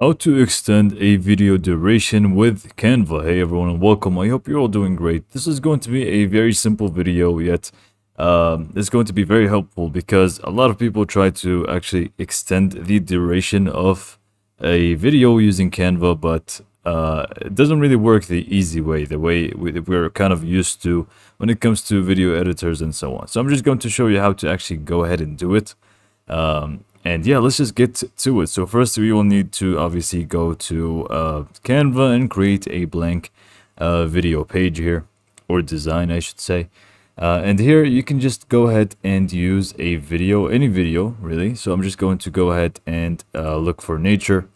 How to extend a video duration with Canva. Hey everyone and welcome. I hope you're all doing great. This is going to be a very simple video yet um, it's going to be very helpful because a lot of people try to actually extend the duration of a video using Canva but uh, it doesn't really work the easy way, the way we're kind of used to when it comes to video editors and so on. So I'm just going to show you how to actually go ahead and do it. Um, and yeah, let's just get to it. So first we will need to obviously go to uh, Canva and create a blank uh, video page here, or design I should say. Uh, and here you can just go ahead and use a video, any video really. So I'm just going to go ahead and uh, look for nature.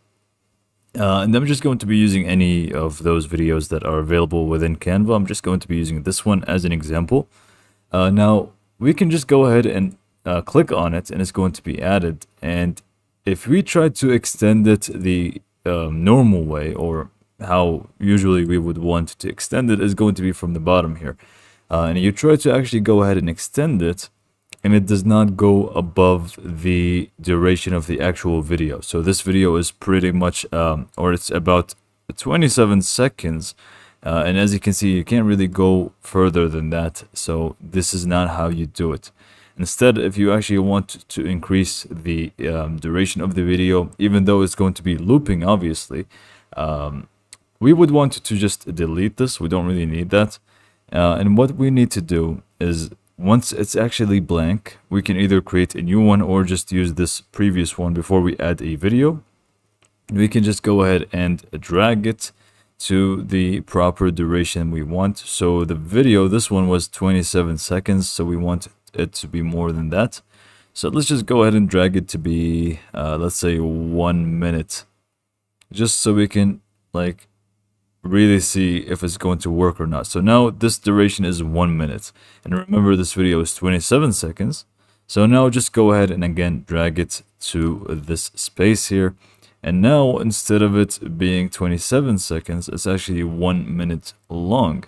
Uh, and I'm just going to be using any of those videos that are available within Canva. I'm just going to be using this one as an example. Uh, now we can just go ahead and uh, click on it and it's going to be added. And if we try to extend it the um, normal way or how usually we would want to extend it is going to be from the bottom here. Uh, and you try to actually go ahead and extend it and it does not go above the duration of the actual video. So this video is pretty much, um, or it's about 27 seconds. Uh, and as you can see, you can't really go further than that. So this is not how you do it. Instead, if you actually want to increase the um, duration of the video, even though it's going to be looping, obviously, um, we would want to just delete this. We don't really need that. Uh, and what we need to do is once it's actually blank, we can either create a new one or just use this previous one before we add a video. We can just go ahead and drag it to the proper duration we want. So the video, this one was 27 seconds, so we want it to be more than that. So let's just go ahead and drag it to be, uh, let's say one minute. Just so we can like really see if it's going to work or not. So now this duration is one minute. And remember this video is 27 seconds. So now just go ahead and again drag it to this space here. And now instead of it being 27 seconds, it's actually one minute long.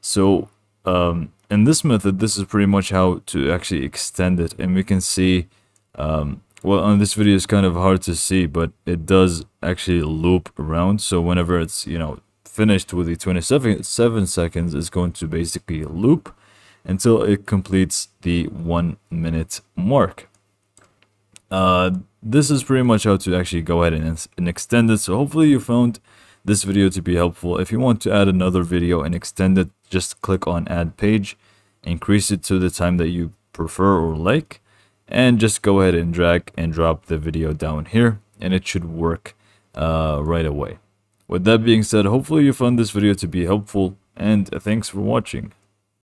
So um, in this method, this is pretty much how to actually extend it. And we can see, um, well, on this video, it's kind of hard to see, but it does actually loop around. So whenever it's, you know, finished with the 27 seconds, it's going to basically loop until it completes the one minute mark. Uh, this is pretty much how to actually go ahead and, and extend it. So hopefully you found this video to be helpful. If you want to add another video and extend it, just click on add page, increase it to the time that you prefer or like, and just go ahead and drag and drop the video down here and it should work uh, right away. With that being said, hopefully you found this video to be helpful and thanks for watching.